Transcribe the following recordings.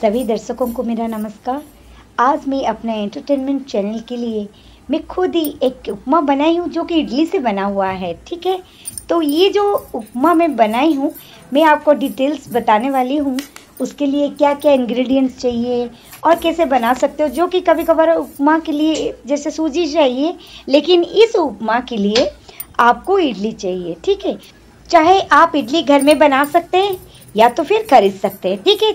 सभी दर्शकों को मेरा नमस्कार। आज मैं अपने एंटरटेनमेंट चैनल के लिए मैं खुद ही एक उपमा बनाई हूँ जो कि इडली से बना हुआ है, ठीक है? तो ये जो उपमा मैं बनाई हूँ, मैं आपको डिटेल्स बताने वाली हूँ। उसके लिए क्या क्या इंग्रेडिएंट्स चाहिए और कैसे बना सकते हो, जो कि कभी कभार उपमा के लिए, जैसे सूजी चाहिए, लेकिन इस उपमा के लिए आपको इडली चाहिए, ठीक है? चाहे आप इडली घर में बना सकते हैं या तो फिर खरीद सकते हैं, ठीक है?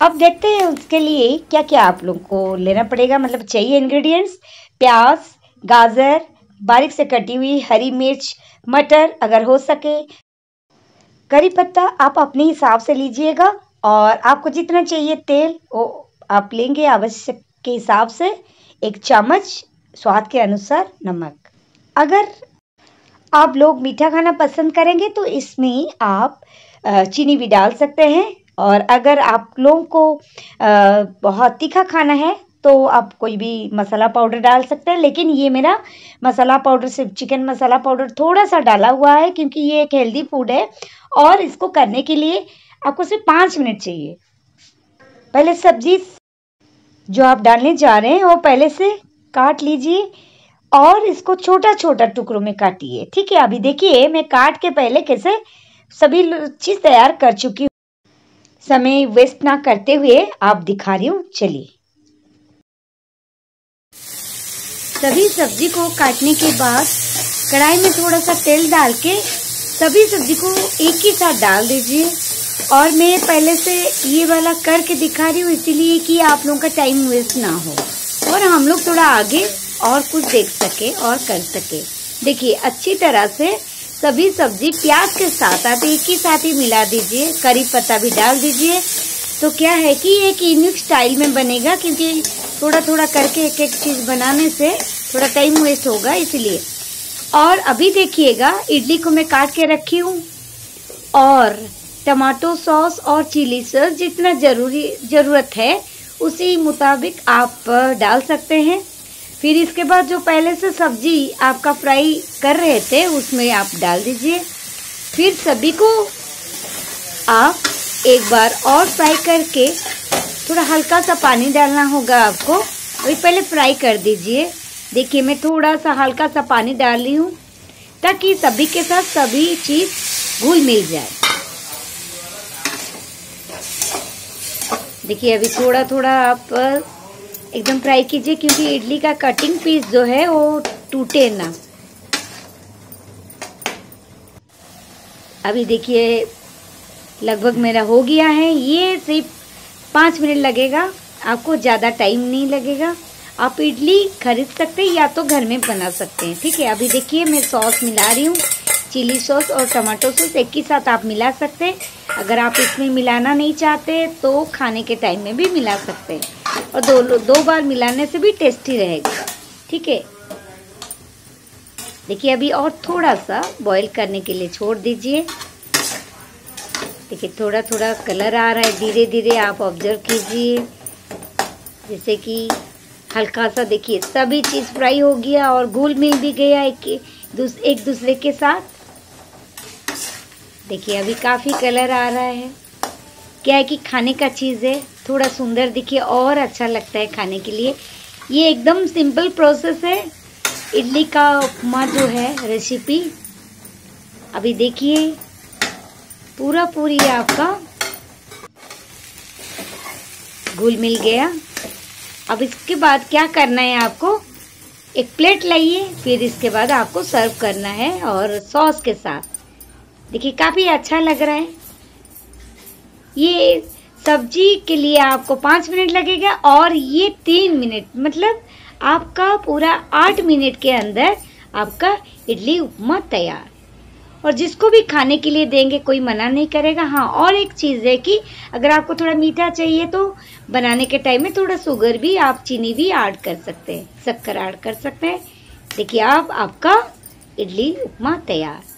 अब देखते हैं उसके लिए क्या क्या आप लोग को लेना पड़ेगा। मतलब चाहिए इंग्रेडिएंट्स प्याज, गाजर, बारीक से कटी हुई हरी मिर्च, मटर, अगर हो सके। करी पत्ता आप अपने हिसाब से लीजिएगा और आपको जितना चाहिए तेल, वो आप लेंगे आवश्यक के हिसाब से। एक चम्मच स्वाद के अनुसार नमक। अगर आप लोग मीठा खाना पसंद करेंगे तो इसमें आप चीनी भी डाल सकते हैं। और अगर आप लोगों को बहुत तीखा खाना है तो आप कोई भी मसाला पाउडर डाल सकते हैं। लेकिन ये मेरा मसाला पाउडर, सिर्फ़ चिकन मसाला पाउडर थोड़ा सा डाला हुआ है, क्योंकि ये एक हेल्दी फ़ूड है। और इसको करने के लिए आपको सिर्फ़ पाँच मिनट चाहिए। पहले सब्ज़ी जो आप डालने जा रहे हैं, वो पहले से काट लीजिए और इसको छोटा छोटा टुकड़ों में काटिए। ठीक है, अभी देखिए मैं काट के पहले कैसे सभी चीज़ तैयार कर चुकी हूँ। समय वेस्ट ना करते हुए आप दिखा रही हूँ, चलिए। सभी सब्ज़ी को काटने के बाद कढ़ाई में थोड़ा सा तेल डाल के सभी सब्ज़ी को एक ही साथ डाल दीजिए। और मैं पहले से ये वाला करके दिखा रही हूँ, इसीलिए कि आप लोगों का टाइम वेस्ट ना हो। और हम लोग थोड़ा आगे और कुछ देख सके और कर सके। देखिए, अच्छी तरह से सभी सब्ज़ी प्याज के साथ आप एक ही साथ ही मिला दीजिए। करी पत्ता भी डाल दीजिए। तो क्या है कि एक यूनिक स्टाइल में बनेगा क्योंकि थोड़ा थोड़ा करके एक एक चीज़ बनाने से थोड़ा टाइम वेस्ट होगा इसलिए। और अभी देखिएगा, इडली को मैं काट के रखी हूँ। और टमाटो सॉस और चिली सॉस जितना ज़रूरी, ज़रूरत है, उसी मुताबिक आप डाल सकते हैं। फिर इसके बाद जो पहले से सब्ज़ी आपका फ्राई कर रहे थे, उसमें आप डाल दीजिए। फिर सभी को आप एक बार और फ्राई करके थोड़ा हल्का सा पानी डालना होगा आपको। वही पहले फ्राई कर दीजिए। देखिए, मैं थोड़ा सा हल्का सा पानी डाल रही हूँ, ताकि सभी के साथ सभी चीज़ घुल मिल जाए। देखिए, अभी थोड़ा थोड़ा आप एकदम फ्राई कीजिए, क्योंकि इडली का कटिंग पीस जो है, वो टूटे ना। अभी देखिए, लगभग मेरा हो गया है। ये सिर्फ़ पाँच मिनट लगेगा। आपको ज़्यादा टाइम नहीं लगेगा। आप इडली खरीद सकते हैं या तो घर में बना सकते हैं। ठीक है, अभी देखिए, मैं सॉस मिला रही हूँ। चिली सॉस और टमाटो सॉस एक ही साथ आप मिला सकते हैं। अगर आप इसमें मिलाना नहीं चाहते तो खाने के टाइम में भी मिला सकते हैं। और दो दो बार मिलाने से भी टेस्टी रहेगा। ठीक है? देखिए अभी और थोड़ा सा बॉईल करने के लिए छोड़ दीजिए। देखिए थोड़ा थोड़ा कलर आ रहा है। धीरे धीरे आप ऑब्ज़र्व कीजिए। जैसे कि हल्का सा देखिए सभी चीज़ फ्राई हो गया और घुल मिल भी गया एक दूस, एक दूसरे के साथ। देखिए अभी काफ़ी कलर आ रहा है। क्या है कि खाने का चीज़ है। थोड़ा सुंदर दिखे, और अच्छा लगता है खाने के लिए। ये एकदम सिंपल प्रोसेस है। इडली का उपमा जो है रेसिपी अभी देखिए, पूरा पूरी आपका घुल मिल गया। अब इसके बाद क्या करना है आपको? एक प्लेट लाइए, फिर इसके बाद आपको सर्व करना है, और सॉस के साथ। देखिए, काफ़ी अच्छा लग रहा है। ये सब्ज़ी के लिए आपको पाँच मिनट लगेगा और ये तीन मिनट मतलब आपका पूरा आठ मिनट के अंदर आपका इडली उपमा तैयार। और जिसको भी खाने के लिए देंगे, कोई मना नहीं करेगा। हाँ और एक चीज़ है कि अगर आपको थोड़ा मीठा चाहिए तो बनाने के टाइम में थोड़ा शुगर भी, आप चीनी भी ऐड कर सकते हैं, शक्कर ऐड कर सकते हैं। देखिए आप आपका इडली उपमा तैयार।